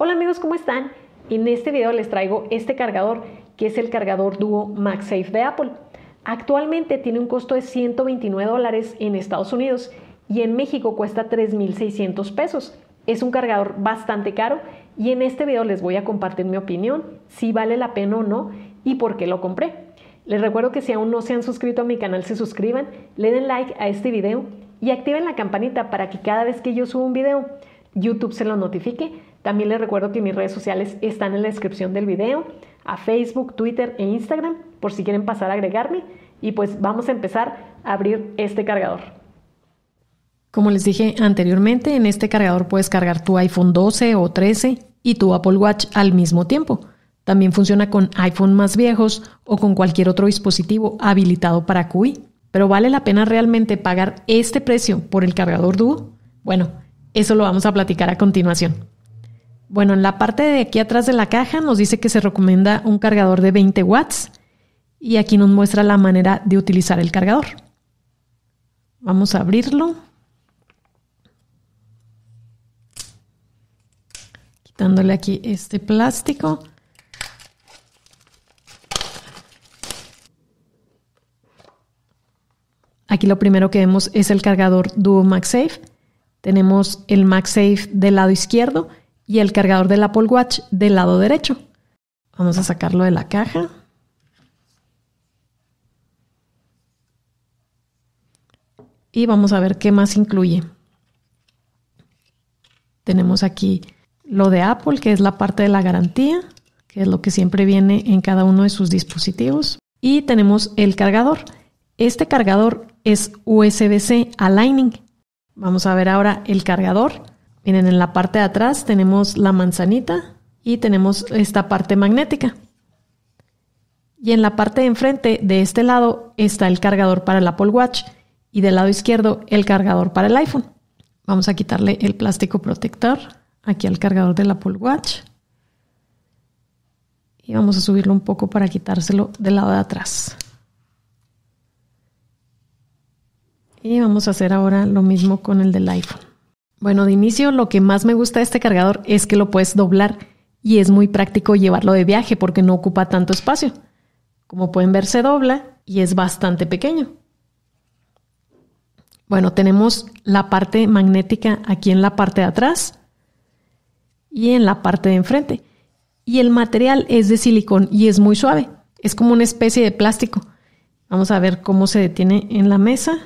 Hola amigos, ¿cómo están? En este video les traigo este cargador que es el cargador Duo MagSafe de Apple. Actualmente tiene un costo de 129 dólares en Estados Unidos y en México cuesta 3.600 pesos. Es un cargador bastante caro y en este video les voy a compartir mi opinión, si vale la pena o no y por qué lo compré. Les recuerdo que si aún no se han suscrito a mi canal se suscriban, le den like a este video y activen la campanita para que cada vez que yo suba un video YouTube se lo notifique. También les recuerdo que mis redes sociales están en la descripción del video, a Facebook, Twitter e Instagram, por si quieren pasar a agregarme. Y pues vamos a empezar a abrir este cargador. Como les dije anteriormente, en este cargador puedes cargar tu iPhone 12 o 13 y tu Apple Watch al mismo tiempo. También funciona con iPhone más viejos o con cualquier otro dispositivo habilitado para QI. Pero ¿vale la pena realmente pagar este precio por el cargador Duo? Bueno, eso lo vamos a platicar a continuación. Bueno, en la parte de aquí atrás de la caja nos dice que se recomienda un cargador de 20 watts y aquí nos muestra la manera de utilizar el cargador. Vamos a abrirlo. Quitándole aquí este plástico. Aquí lo primero que vemos es el cargador Duo MagSafe tenemos el MagSafe del lado izquierdo y el cargador del Apple Watch del lado derecho. Vamos a sacarlo de la caja. Y vamos a ver qué más incluye. Tenemos aquí lo de Apple, que es la parte de la garantía, que es lo que siempre viene en cada uno de sus dispositivos. Y tenemos el cargador. Este cargador es USB-C a Lightning Vamos a ver ahora el cargador. Miren, en la parte de atrás tenemos la manzanita y tenemos esta parte magnética. Y en la parte de enfrente, de este lado, está el cargador para el Apple Watch y del lado izquierdo el cargador para el iPhone. Vamos a quitarle el plástico protector aquí al cargador del Apple Watch. Y vamos a subirlo un poco para quitárselo del lado de atrás. Y vamos a hacer ahora lo mismo con el del iPhone. Bueno, de inicio lo que más me gusta de este cargador es que lo puedes doblar y es muy práctico llevarlo de viaje porque no ocupa tanto espacio. Como pueden ver se dobla y es bastante pequeño. Bueno, tenemos la parte magnética aquí en la parte de atrás y en la parte de enfrente. Y el material es de silicón y es muy suave. Es como una especie de plástico. Vamos a ver cómo se detiene en la mesa.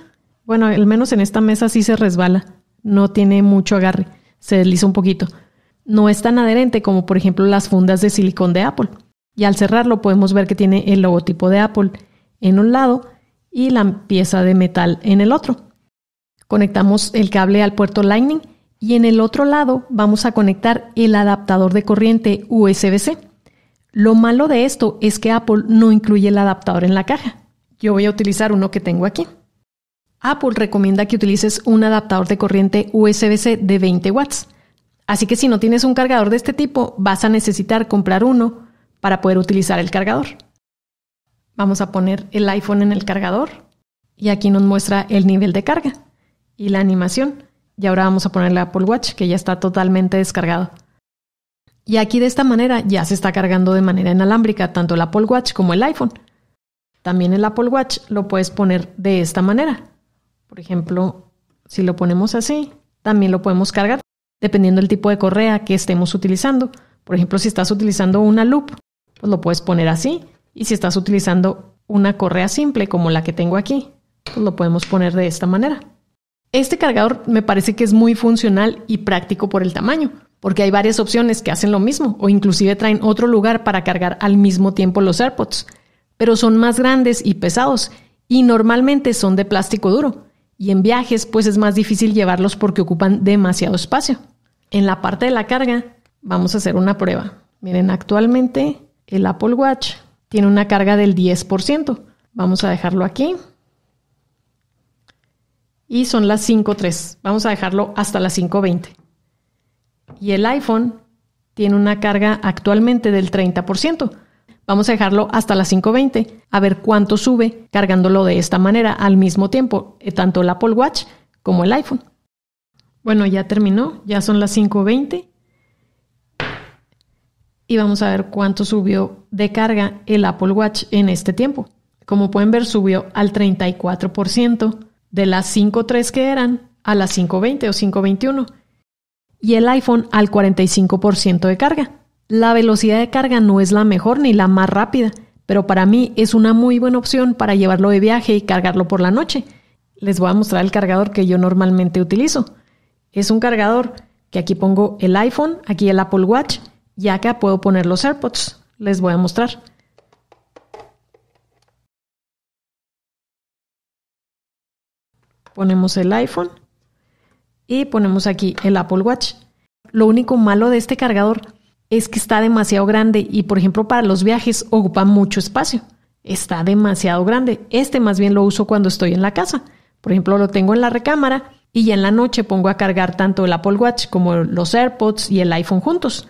Bueno, al menos en esta mesa sí se resbala. No tiene mucho agarre. Se desliza un poquito. No es tan adherente como por ejemplo las fundas de silicón de Apple. Y al cerrarlo podemos ver que tiene el logotipo de Apple en un lado y la pieza de metal en el otro. Conectamos el cable al puerto Lightning y en el otro lado vamos a conectar el adaptador de corriente USB-C. Lo malo de esto es que Apple no incluye el adaptador en la caja. Yo voy a utilizar uno que tengo aquí. Apple recomienda que utilices un adaptador de corriente USB-C de 20 watts. Así que si no tienes un cargador de este tipo, vas a necesitar comprar uno para poder utilizar el cargador. Vamos a poner el iPhone en el cargador y aquí nos muestra el nivel de carga y la animación. Y ahora vamos a poner el Apple Watch que ya está totalmente descargado. Y aquí de esta manera ya se está cargando de manera inalámbrica tanto el Apple Watch como el iPhone. También el Apple Watch lo puedes poner de esta manera. Por ejemplo, si lo ponemos así, también lo podemos cargar dependiendo del tipo de correa que estemos utilizando. Por ejemplo, si estás utilizando una loop, pues lo puedes poner así. Y si estás utilizando una correa simple como la que tengo aquí, pues lo podemos poner de esta manera. Este cargador me parece que es muy funcional y práctico por el tamaño, porque hay varias opciones que hacen lo mismo o inclusive traen otro lugar para cargar al mismo tiempo los AirPods, pero son más grandes y pesados y normalmente son de plástico duro y en viajes pues es más difícil llevarlos porque ocupan demasiado espacio. En la parte de la carga vamos a hacer una prueba. Miren, actualmente el Apple Watch tiene una carga del 10%. Vamos a dejarlo aquí. Y son las 5.3. Vamos a dejarlo hasta las 5.20. Y el iPhone tiene una carga actualmente del 30%. Vamos a dejarlo hasta las 5.20 a ver cuánto sube cargándolo de esta manera al mismo tiempo, eh, tanto el Apple Watch como el iPhone. Bueno, ya terminó, ya son las 5.20 y vamos a ver cuánto subió de carga el Apple Watch en este tiempo. Como pueden ver, subió al 34% de las 5.3 que eran a las 5.20 o 5.21 y el iPhone al 45% de carga. La velocidad de carga no es la mejor ni la más rápida, pero para mí es una muy buena opción para llevarlo de viaje y cargarlo por la noche. Les voy a mostrar el cargador que yo normalmente utilizo. Es un cargador que aquí pongo el iPhone, aquí el Apple Watch y acá puedo poner los AirPods. Les voy a mostrar. Ponemos el iPhone y ponemos aquí el Apple Watch. Lo único malo de este cargador es que está demasiado grande y por ejemplo para los viajes ocupa mucho espacio. Está demasiado grande. Este más bien lo uso cuando estoy en la casa. Por ejemplo, lo tengo en la recámara y ya en la noche pongo a cargar tanto el Apple Watch como los AirPods y el iPhone juntos.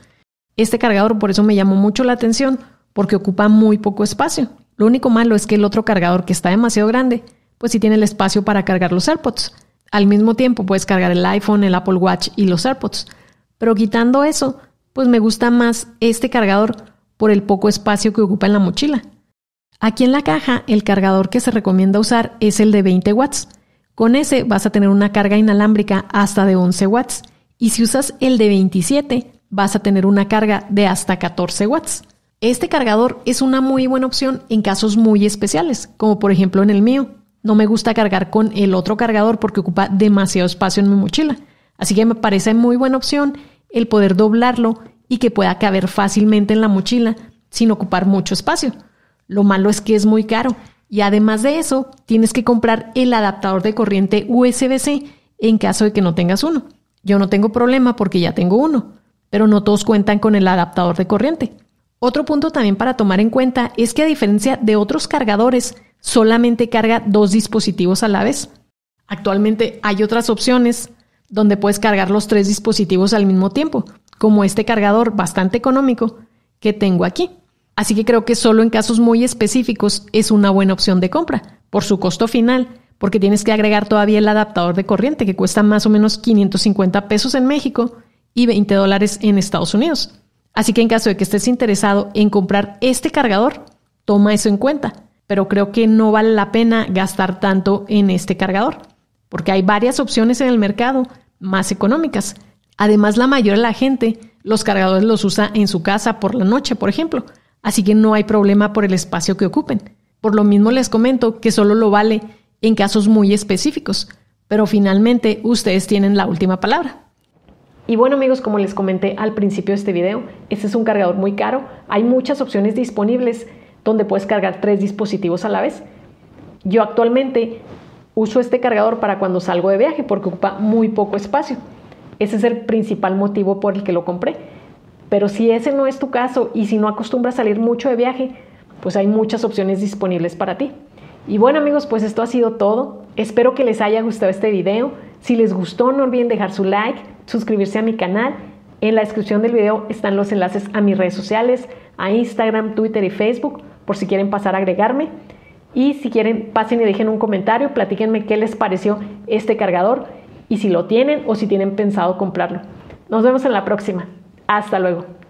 Este cargador por eso me llamó mucho la atención porque ocupa muy poco espacio. Lo único malo es que el otro cargador que está demasiado grande, pues sí tiene el espacio para cargar los AirPods. Al mismo tiempo puedes cargar el iPhone, el Apple Watch y los AirPods. Pero quitando eso, pues me gusta más este cargador por el poco espacio que ocupa en la mochila. Aquí en la caja, el cargador que se recomienda usar es el de 20 watts. Con ese vas a tener una carga inalámbrica hasta de 11 watts. Y si usas el de 27, vas a tener una carga de hasta 14 watts. Este cargador es una muy buena opción en casos muy especiales, como por ejemplo en el mío. No me gusta cargar con el otro cargador porque ocupa demasiado espacio en mi mochila. Así que me parece muy buena opción el poder doblarlo y que pueda caber fácilmente en la mochila sin ocupar mucho espacio. Lo malo es que es muy caro y además de eso tienes que comprar el adaptador de corriente USB-C en caso de que no tengas uno. Yo no tengo problema porque ya tengo uno, pero no todos cuentan con el adaptador de corriente. Otro punto también para tomar en cuenta es que a diferencia de otros cargadores, solamente carga dos dispositivos a la vez. Actualmente hay otras opciones donde puedes cargar los tres dispositivos al mismo tiempo, como este cargador bastante económico que tengo aquí. Así que creo que solo en casos muy específicos es una buena opción de compra, por su costo final, porque tienes que agregar todavía el adaptador de corriente que cuesta más o menos 550 pesos en México y 20 dólares en Estados Unidos. Así que en caso de que estés interesado en comprar este cargador, toma eso en cuenta, pero creo que no vale la pena gastar tanto en este cargador, porque hay varias opciones en el mercado más económicas. Además, la mayoría de la gente los cargadores los usa en su casa por la noche, por ejemplo, así que no hay problema por el espacio que ocupen. Por lo mismo les comento que solo lo vale en casos muy específicos, pero finalmente ustedes tienen la última palabra. Y bueno amigos, como les comenté al principio de este video, este es un cargador muy caro. Hay muchas opciones disponibles donde puedes cargar tres dispositivos a la vez. Yo actualmente uso este cargador para cuando salgo de viaje porque ocupa muy poco espacio. Ese es el principal motivo por el que lo compré. Pero si ese no es tu caso y si no acostumbras salir mucho de viaje, pues hay muchas opciones disponibles para ti. Y bueno amigos, pues esto ha sido todo. Espero que les haya gustado este video. Si les gustó, no olviden dejar su like, suscribirse a mi canal. En la descripción del video están los enlaces a mis redes sociales, a Instagram, Twitter y Facebook, por si quieren pasar a agregarme. Y si quieren, pasen y dejen un comentario, platíquenme qué les pareció este cargador y si lo tienen o si tienen pensado comprarlo. Nos vemos en la próxima. Hasta luego.